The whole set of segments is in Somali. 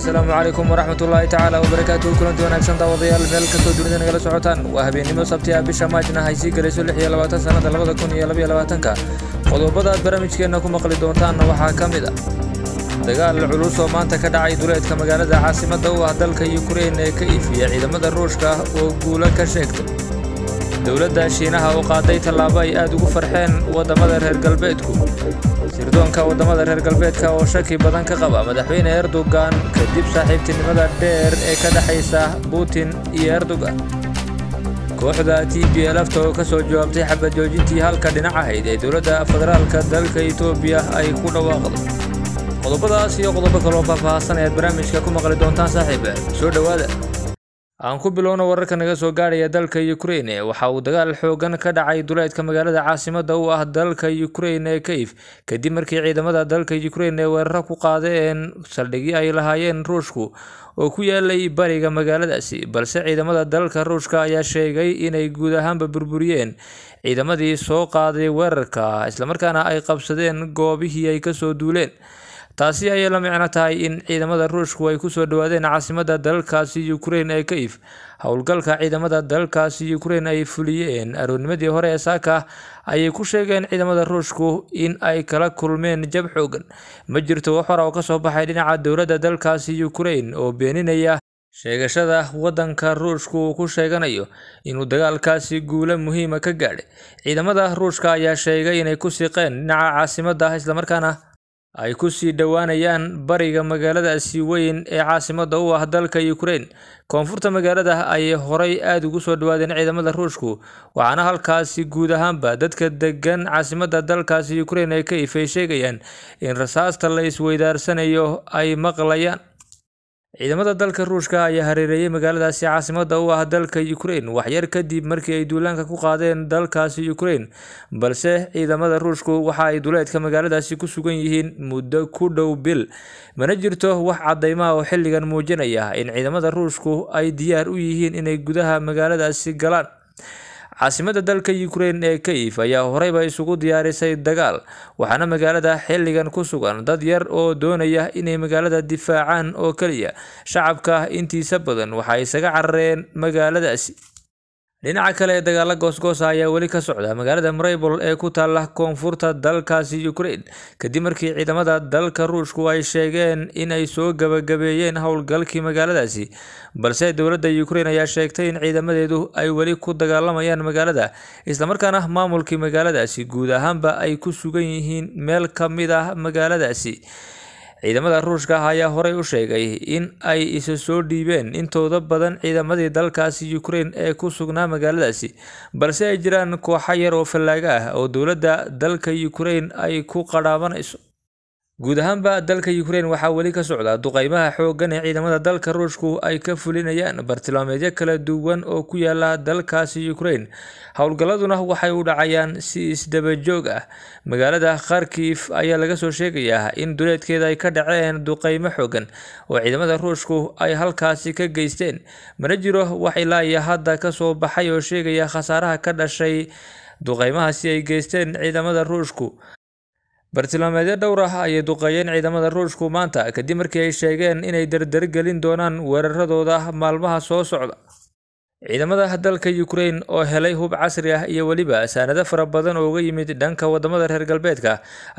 asalaamu calaykum waraxmat ullaahi tacaala wabarakaatuhu kulanti wanaagsan daawadayaal meel kastoo dunida nagala socotaan waa habeennimo sabti ah bisha maajna ay sii gelayso lix iyo labaatan sannada labada kun iyo labaiyo labaatanka qodobada aad barnaamijkeenna ku maqli doontaanna waxaa ka mid a dagaal culus oo maanta ka dhacay duleedka magaalada caasimadda u ah dalka yukrain ee ka iifiya ciidamada ruushka oo guulo ka sheegtay dowladda shiinaha oo qaaday tallaabo ay aad ugu farxeen waddamada reer galbeedku. Sirdoonka waddamada reer galbeedka oo shaki badan ka qaba madaxweyne erdogan kadib saaxiibtinimada dheer ee ka dhexaysa putin iyo erdogan. Kooxda t b lfta oo ka soo jawaabtay xabad joojintii halka dhinac ahayd ee dowladda federaalka dalka etoobiya ay ku dhawaaqday qodobadaas iyo qodobo kaloo faahfaahsan ayaad barnaamijka ku maqli doontaan saaxiib soo dhowaada aan ku bilowno wararka naga soo gaadhaya dalka yukrain waxa uu dagaal xoogan ka dhacay duleedka magaalada caasimadda u ah dalka yukrain ee kayf kadib markii ciidamada dalka yukrain ee weeraro ku qaadeen saldhigyo ay lahaayeen ruushku oo ku yaalay bariga magaaladaasi balse ciidamada dalka ruushka ayaa sheegay inay guud ahaanba burburiyeen. Ciidamadii soo qaaday weerarka islamarkaana ay qabsadeen goobihii ay ka soo duuleen taasi ayay la micno tahay in ciidamada ruushku ay ku soo dhawaadeen caasimadda dalkaasi yukrain ee kayf howlgalka ciidamada dalkaasi yukrain ay fuliyeen. Aroornimadii hore ee saaka ayay ku sheegeen ciidamada ruushku in ay kala kulmeen jab xoogan. Ma jirto wax hora oo ka soo baxay dhinaca dowladda dalkaasi yukrain oo beeninaya sheegashada waddanka ruushku uu ku sheeganayo inuu dagaalkaasi guulo muhiima ka gaadhay. Ciidamada ruushka ayaa sheegay inay ku siqeen dhinaca caasimadda islamarkaana ay ku sii dhowaanayaan bariga magaaladaasi weyn ee caasimadda u ah dalka yukrain koonfurta magaalada ayay horay aada ugu soo dhawaadeen ciidamada ruushku waxaana halkaasi guud ahaanba dadka degan caasimadda dalkaasi yukrain ee kayf ay sheegayaan in rasaasta la isweydaarsanayo ay maqlayaan ciidamada dalka ruushka ayaa hareereeyay magaaladaasi caasimadda u ah dalka yukrain waxyar kadib markii ay duulaanka ku qaadeen dalkaasi yukrain balse ciidamada ruushku waxa ay duleedka magaaladaasi ku sugan yihiin muddo ku dhow bil. Mana jirto wax cadaymaha oo xilligan muujinaya in ciidamada ruushku ay diyaar u yihiin inay gudaha magaaladaasi galaan caasimadda dalka yukrain ee kayf ayaa horeyba isugu diyaarisay dagaal waxaana magaalada xilligan ku sugan dad yar oo doonaya inay magaalada difaacaan oo keliya. Shacabka intiisa badan waxay isaga carareen magaaladaasi dhinaca kale ee dagaalo goosgoosa ayaa weli ka socda magaalada marybol ee ku taala koonfurta dalkaasi yukrain kadib markii ciidamada dalka ruushku ay sheegeen inay soo gabagabeeyeen howlgalkii magaaladaasi balse dowladda yukrain ayaa sheegtay in ciidamadeedu ay weli ku dagaalamayaan magaalada islamarkaana maamulkii magaaladaasi guud ahaanba ay ku sugan yihiin meel ka mid ah magaaladaasi ciidamada ruushka ayaa horey u sheegay in ay isa soo dhiibeen intooda badan ciidamadii dalkaasi yukrain ee ku sugnaa magaaladaasi balse ay jiraan kooxo yar oo fallaaga ah oo dowladda dalka yukrain ay ku qadhaabanayso guud ahaanba dalka yukrain waxaa weli ka socda duqeymaha xooggan ee ciidamada dalka ruushku ay ka fulinayaan bartilmaameedyo kala duwan oo ku yaalla dalkaasi yukrain howlgalladuna waxay u dhacayaan si isdabajoog ah. Magaalada kharkif ayaa laga soo sheegayaa in duleedkeeda ay ka dhaceen duqeymo xooggan oo ciidamada ruushku ay halkaasi ka geysteen. Mana jiro wax ilaa iyo hadda ka soo baxay oo sheegaya khasaaraha ka dhashay duqeymahaasi ay geysteen ciidamada ruushku bartilmaameedyo dhowr ah ayay duqeeyeen ciidamada ruushku maanta kadib markii ay sheegeen inay dardargelin doonaan weeraradooda maalmaha soo socda. Ciidamada dalka yukrain oo helay hub casri ah iyo weliba saanado fara badan oo uga yimid dhanka waddamada reer galbeedka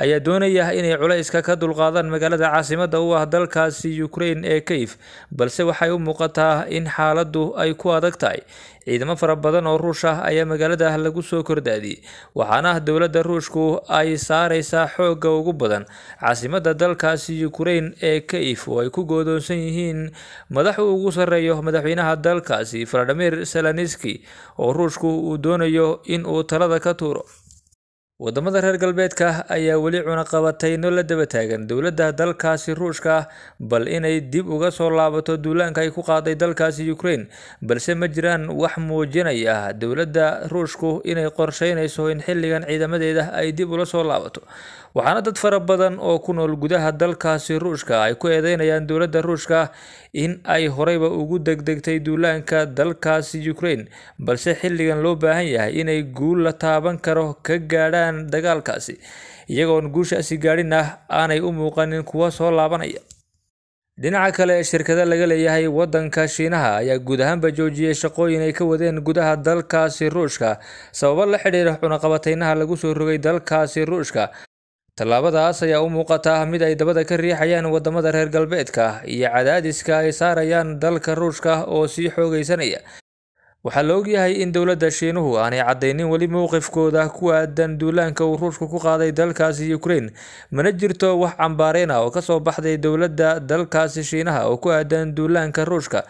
ayaa doonaya inay culayska ka dulqaadaan magaalada caasimadda u ah dalkaasi yukrain ee kayf balse waxay u muuqataa in xaaladdu ay ku adag tahay ciidamo fara badan oo ruush ah ayaa magaalada lagu soo kordaadiyey waxaana dowladda ruushku ay saareysaa xoogga ugu badan. Caasimadda dalkaasi yukrain ee kayf oo ay ku goodoonsan yihiin madaxu ugu sarreeyo madaxweynaha dalkaasi valadimir selaniski oo ruushku uu doonayo in uu talada ka tuuro waddamada reer galbeedka ayaa weli cunaqabatayno la daba taagan dowladda dalkaasi ruushka bal inay dib uga soo laabato duulaanka ay ku qaaday dalkaasi ukraine. Balse ma jiraan wax muujinaya dowladda ruushku inay qorsheynayso in xilligan ciidamadeeda ay dib ula soo laabato. Waxaana dad fara badan oo ku nool gudaha dalkaasi ruushka ay ku eedeynayaan dowladda ruushka in ay horeyba ugu degdegtay duulaanka dalkaasi ukraine. Balse xilligan loo baahan yahay inay guul la taaban karo ka gaadhaan dagaalkaasi iyagoon guushaasi gaadhin ah aanay u muuqanin kuwa soo laabanaya. Dhinaca kale shirkado laga leeyahay waddanka shiinaha ayaa guud ahaanba joojiyey shaqooyin ay ka wadeen gudaha dalkaasi ruushka sababo la xidhiira cunaqabateynaha lagu soo rogay dalkaasi ruushka. Tallaabadaas ayaa u muuqata mid ay dabada ka riixayaan waddamada reer galbeedka iyo cadaadiska ay saarayaan dalka ruushka oo sii xoogeysanaya waxaa la ogyahay in dowladda shiinuhu aanay caddaynin weli mowqifkooda ku aadan duulaanka uu ruushku ku qaaday dalkaasi ukraine. Mana jirto wax cambaareyn ah oo ka soo baxday dowladda dalkaasi shiinaha oo ku aadan duulaanka ruushka.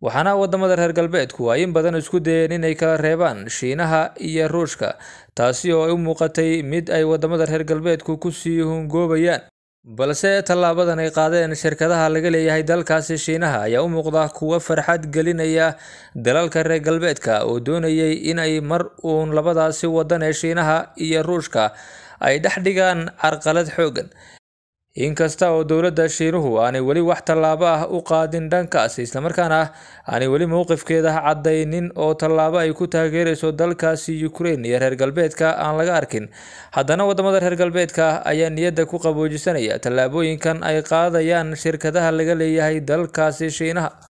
Waxaana waddamada reer galbeedku ay in badan isku dayeen inay kala reebaan shiinaha iyo ruushka taasi oo ay u muuqatay mid ay waddamada reer galbeedku ku sii hungoobayaan balse tallaabadan ay qaadeen shirkadaha laga leeyahay dalkaasi shiinaha ayaa u muuqda kuwo farxad gelinaya dalalka reer galbeedka oo doonayay inay mar uun labadaasi wadan ee shiinaha iyo ruushka ay dhex dhigaan carqalad xoogan inkasta oo dowladda shiinuhu aanay weli wax tallaabo ah u qaadin dhankaas islamarkaana aanay weli mowqifkeeda caddaynin oo tallaabo ay ku taageerayso dalkaasi ukraine iyo reer galbeedka aan laga arkin. Haddana waddamada reer galbeedka ayaa niyadda ku qaboojisanaya tallaabooyinkan ay qaadayaan shirkadaha laga leeyahay dalkaasi shiinaha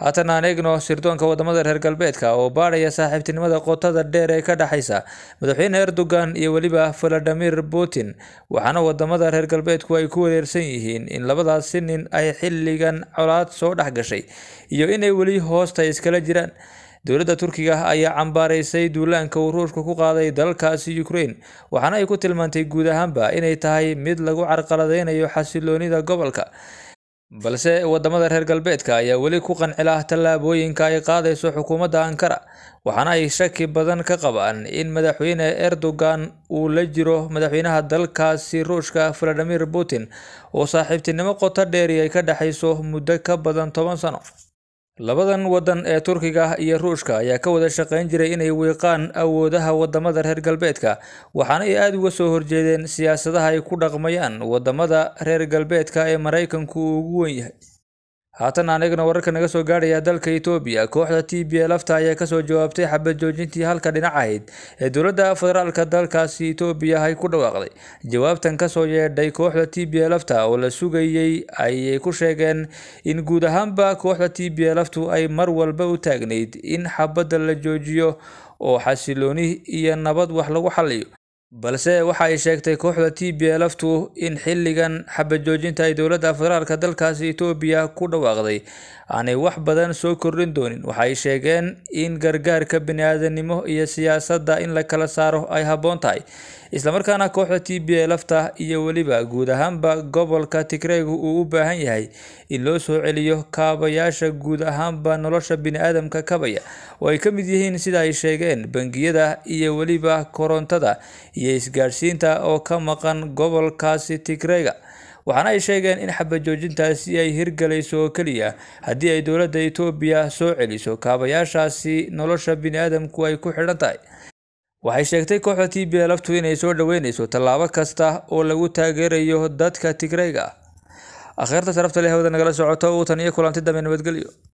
haatan aan eegno sirdoonka waddamada reer galbeedka oo baadhaya saaxiibtinimada qotada dheer ee ka dhexaysa madaxweyne erdogan iyo weliba valadimir putin waxaana waddamada reer galbeedku ay ku wareersan yihiin in labadaasi nin ay xilligan colaad soo dhex gashay iyo inay weli hoosta iskala jiraan. Dowladda turkiga ayaa cambaaraysay duulaanka uu ruushka ku qaaday dalkaasi ukraine waxaana ay ku tilmaantay guud ahaanba inay tahay mid lagu carqaladeynayo xasiloonida gobolka balse waddamada reer galbeedka ayaa weli ku qancila tallaabooyinka ay qaadayso xukuumadda ankara waxaana ay shaki badan ka qabaan in madaxweyne erdogan uu la jiro madaxweynaha dalkaasi ruushka valadimir putin oo saaxiibtinimo qoto dheeri ay ka dhexayso muddo ka badan toban sano labadan wadan ee turkiga iyo ruushka ayaa ka wada shaqeyn jiray inay wiiqaan awoodaha waddamada reer galbeedka waxaana ay aada uga soo horjeedeen siyaasadaha ay ku dhaqmayaan waddamada reer galbeedka ee maraykanku ugu wen yahay haatan eegno wararka naga soo gaadhaya dalka etoobiya kooxda t b lafta ayaa ka soo jawaabtay xabad joojintii halka dhinac ahayd ee dowladda federaalka dalkaasi etoobiya ay ku dhawaaqday. Jawaabtan ka soo yeedhay kooxda t b lafta oo la sugayey ayay ku sheegeen in guud ahaanba kooxda t b laftu ay mar walba u taagnayd in xabadda la joojiyo oo xasilooni iyo nabad wax lagu xaliyo balse waxa ay sheegtay kooxda t b laftu in xilligan xabad joojinta ay dowladda federaalka dalkaasi etoobiya ku dhawaaqday. Aanay wax badan soo kordhin doonin. Waxay sheegeen in gargaarka bani-aadanimo iyo siyaasadda in la kala saaro ay habboon tahay islamarkaana kooxda t b lafta iyo weliba guud ahaanba gobolka tigreegu uu u baahan yahay in loo soo celiyo kaabayaasha guud ahaanba nolosha bini-aadamka kabaya. Oo ay ka mid yihiin sida ay sheegeen bangiyada iyo weliba korontada iyo isgaadhsiinta oo ka maqan gobolkaasi tigreega waxaana ay sheegeen in xabad joojintaasi ay hirgalayso oo keliya haddii ay dowladda etoobiya soo celiso kaabayaashaasi nolosha bini-aadamku ay ku xidhan tahay waxay sheegtay kooxda t b laftu inay soo dhoweyneyso tallaabo kasta oo lagu taageerayo dadka tigreyga akhirta sarafta leh hawada nagala socoto uu tan iyo kulanti dambe nabadgelyo